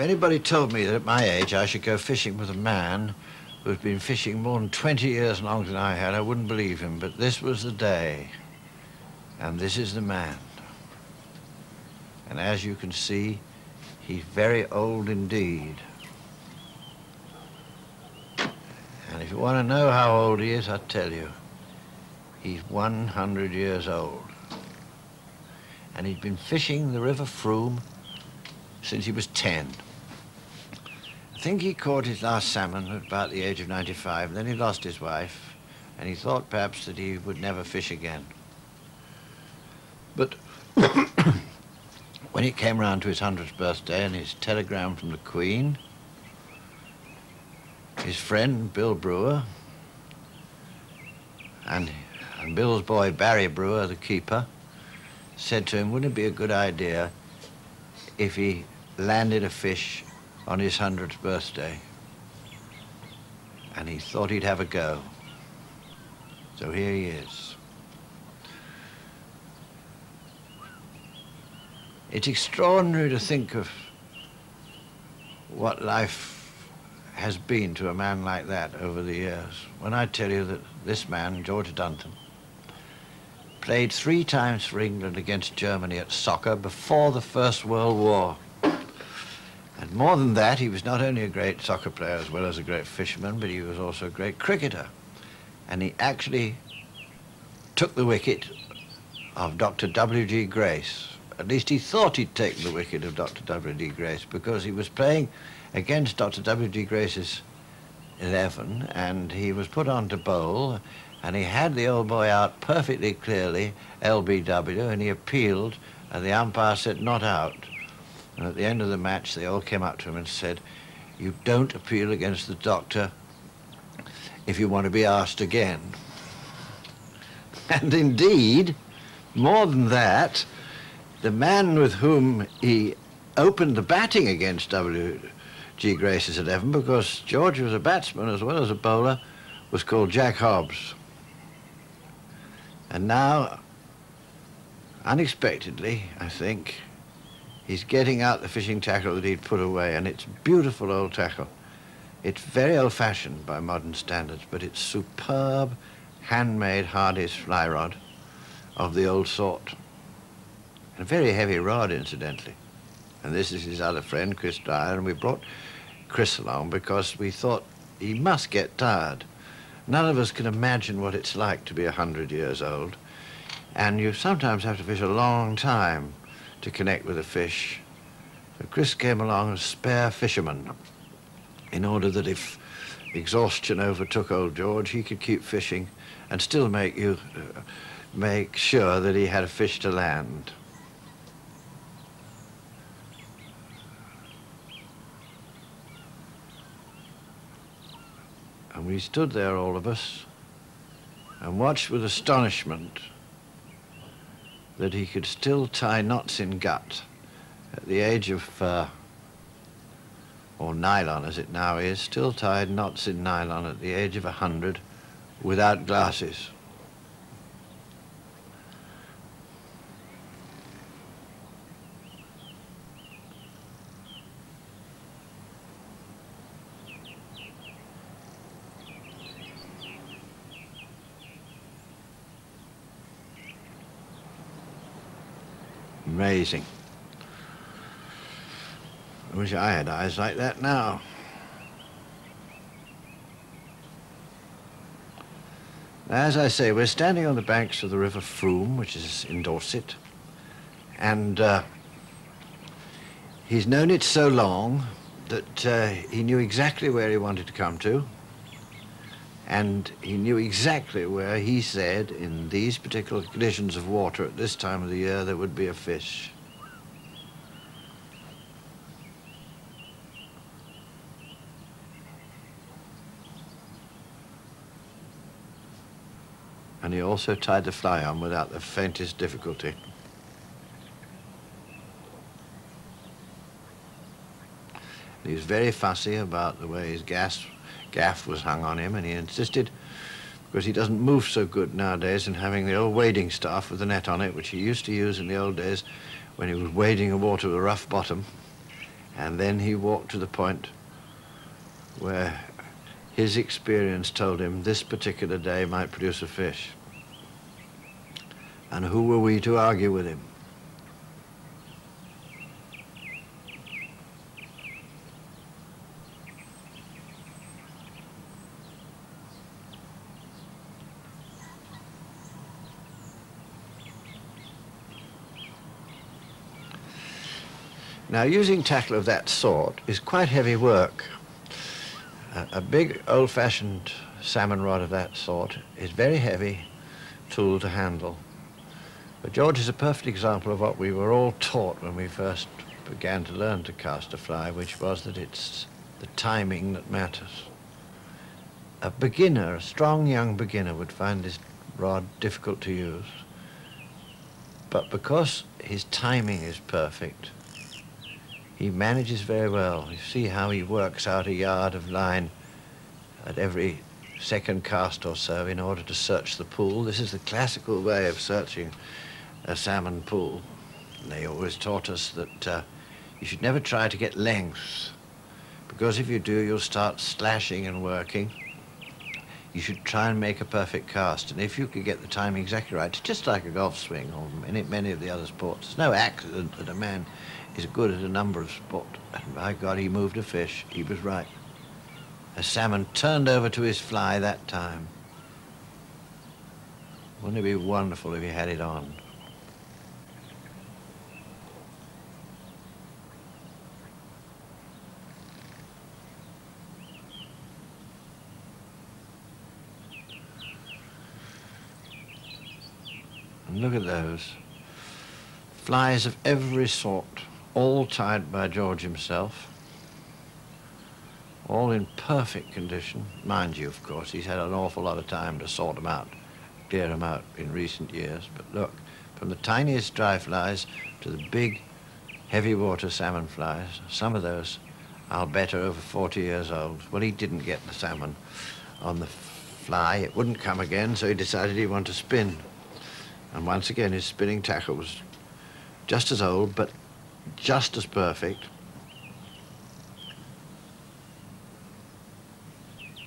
If anybody told me that at my age I should go fishing with a man who had been fishing more than 20 years longer than I had, I wouldn't believe him. But this was the day, and this is the man. And as you can see, he's very old indeed. And if you want to know how old he is, I'll tell you. He's 100 years old. And he's been fishing the River Frome since he was 10. I think he caught his last salmon at about the age of 95, and then he lost his wife, and he thought perhaps that he would never fish again. But when it came round to his 100th birthday and his telegram from the Queen, his friend Bill Brewer, and, and Bill's boy Barry Brewer, the keeper, said to him, wouldn't it be a good idea if he landed a fish on his 100th birthday? And he thought he'd have a go. So here he is. It's extraordinary to think of what life has been to a man like that over the years. When I tell you that this man, George Dunton, played three times for England against Germany at soccer before the First World War. And more than that, he was not only a great soccer player as well as a great fisherman, but he was also a great cricketer. And he actually took the wicket of Dr. W.G. Grace. At least he thought he'd taken the wicket of Dr. W.G. Grace because he was playing against Dr. W.G. Grace's 11 and he was put on to bowl and he had the old boy out perfectly clearly, LBW, and he appealed and the umpire said not out. And at the end of the match they all came up to him and said, you don't appeal against the doctor if you want to be asked again. And indeed, more than that, the man with whom he opened the batting against W. G. Grace's 11 because George was a batsman as well as a bowler, was called Jack Hobbs. And now, unexpectedly, I think, he's getting out the fishing tackle that he'd put away, and it's beautiful old tackle. It's very old-fashioned by modern standards, but it's superb, handmade Hardy's fly rod of the old sort. And a very heavy rod, incidentally. And this is his other friend, Chris Dyer, and we brought Chris along because we thought he must get tired. None of us can imagine what it's like to be a hundred years old. And you sometimes have to fish a long time to connect with a fish. So Chris came along as spare fisherman in order that if exhaustion overtook old George, he could keep fishing and still make you uh, make sure that he had a fish to land. And we stood there, all of us, and watched with astonishment that he could still tie knots in gut at the age of, uh, or nylon as it now is, still tied knots in nylon at the age of a hundred without glasses. Amazing. I wish I had eyes like that now. As I say, we're standing on the banks of the River Frome, which is in Dorset, and uh, he's known it so long that uh, he knew exactly where he wanted to come to, and he knew exactly where he said in these particular conditions of water at this time of the year there would be a fish. And he also tied the fly on without the faintest difficulty. He was very fussy about the way his gas gaff was hung on him, and he insisted, because he doesn't move so good nowadays, in having the old wading staff with the net on it, which he used to use in the old days when he was wading a water with a rough bottom. And then he walked to the point where his experience told him this particular day might produce a fish. And who were we to argue with him? Now, using tackle of that sort is quite heavy work. A, a big old-fashioned salmon rod of that sort is very heavy tool to handle. But George is a perfect example of what we were all taught when we first began to learn to cast a fly, which was that it's the timing that matters. A beginner, a strong young beginner, would find this rod difficult to use. But because his timing is perfect, he manages very well. You see how he works out a yard of line at every second cast or so in order to search the pool. This is the classical way of searching a salmon pool. And they always taught us that uh, you should never try to get lengths because if you do, you'll start slashing and working. You should try and make a perfect cast. And if you could get the timing exactly right, just like a golf swing or many, many of the other sports. It's no accident that a man is good at a number of spots. And by God, he moved a fish. He was right. A salmon turned over to his fly that time. Wouldn't it be wonderful if he had it on? And look at those. Flies of every sort all tied by George himself, all in perfect condition. Mind you, of course, he's had an awful lot of time to sort them out, clear them out in recent years. But look, from the tiniest dry flies to the big, heavy water salmon flies, some of those, I'll bet, are over 40 years old. Well, he didn't get the salmon on the fly. It wouldn't come again, so he decided he wanted to spin. And once again, his spinning tackle was just as old, but just as perfect.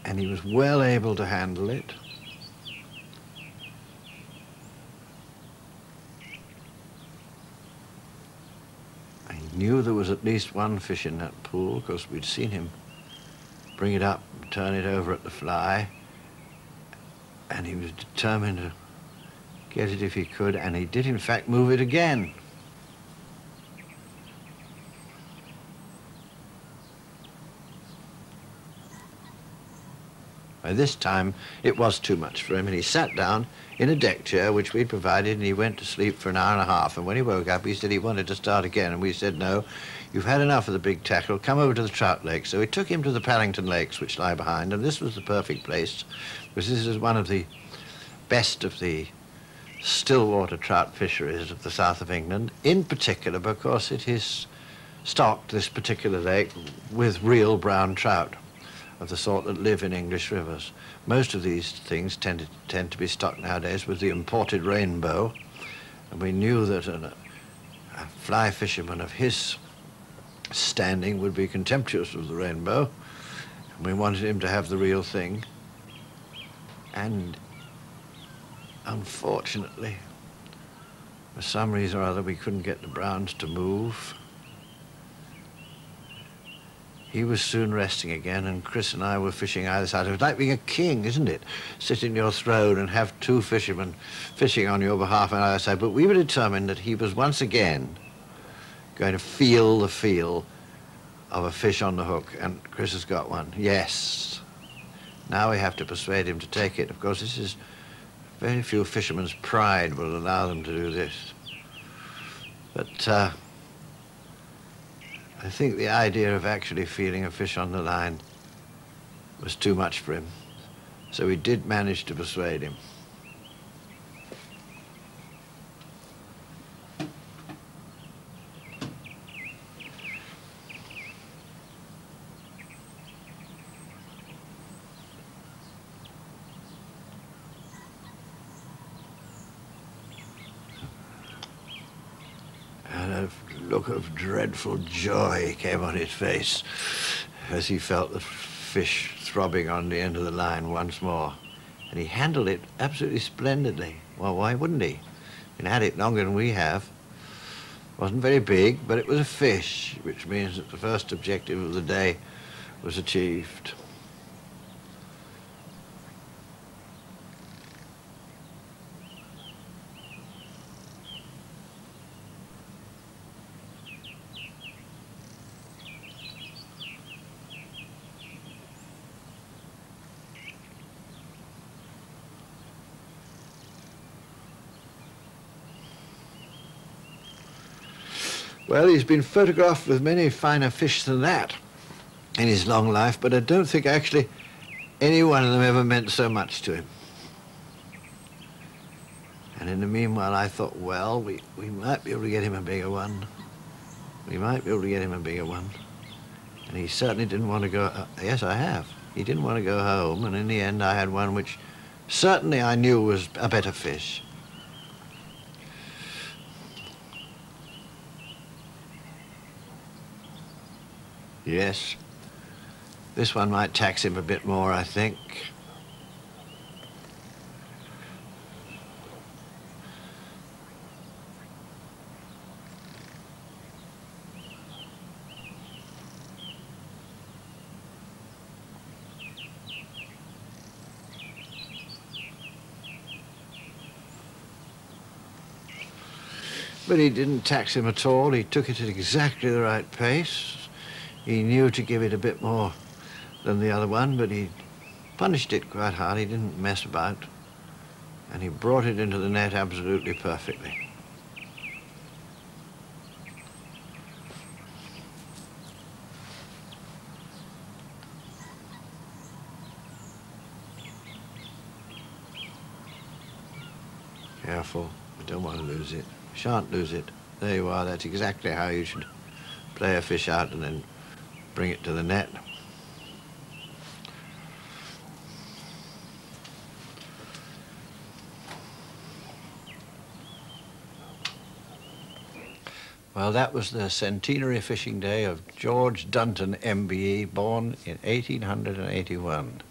And he was well able to handle it. I knew there was at least one fish in that pool because we'd seen him bring it up, turn it over at the fly, and he was determined to get it if he could, and he did in fact move it again. By this time, it was too much for him, and he sat down in a deck chair, which we'd provided, and he went to sleep for an hour and a half. And when he woke up, he said he wanted to start again, and we said, no, you've had enough of the big tackle. Come over to the trout lakes. So we took him to the Pallington Lakes, which lie behind, and this was the perfect place, because this is one of the best of the stillwater trout fisheries of the south of England, in particular because it is stocked, this particular lake, with real brown trout of the sort that live in English rivers. Most of these things tend to, tend to be stuck nowadays with the imported rainbow, and we knew that a, a fly fisherman of his standing would be contemptuous of the rainbow, and we wanted him to have the real thing. And unfortunately, for some reason or other, we couldn't get the Browns to move. He was soon resting again, and Chris and I were fishing either side. It was like being a king, isn't it? Sit in your throne and have two fishermen fishing on your behalf on either side. But we were determined that he was once again going to feel the feel of a fish on the hook, and Chris has got one. Yes. Now we have to persuade him to take it. Of course, this is very few fishermen's pride will allow them to do this. But uh, I think the idea of actually feeling a fish on the line was too much for him. So we did manage to persuade him. Look of dreadful joy came on his face as he felt the fish throbbing on the end of the line once more. And he handled it absolutely splendidly. Well, why wouldn't he? He'd had it longer than we have. Wasn't very big, but it was a fish, which means that the first objective of the day was achieved. Well, he's been photographed with many finer fish than that in his long life, but I don't think actually any one of them ever meant so much to him. And in the meanwhile, I thought, well, we, we might be able to get him a bigger one. We might be able to get him a bigger one. And he certainly didn't want to go, uh, yes, I have. He didn't want to go home, and in the end, I had one which certainly I knew was a better fish. Yes. This one might tax him a bit more, I think. But he didn't tax him at all. He took it at exactly the right pace. He knew to give it a bit more than the other one, but he punished it quite hard. He didn't mess about. And he brought it into the net absolutely perfectly. Careful, I don't want to lose it. Shan't lose it. There you are, that's exactly how you should play a fish out and then bring it to the net. Well, that was the centenary fishing day of George Dunton, MBE, born in 1881.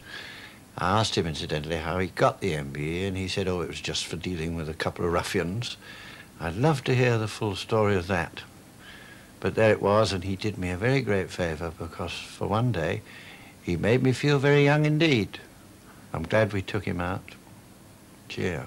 I asked him, incidentally, how he got the MBE, and he said, oh, it was just for dealing with a couple of ruffians. I'd love to hear the full story of that. But there it was, and he did me a very great favour because for one day he made me feel very young indeed. I'm glad we took him out. Cheer.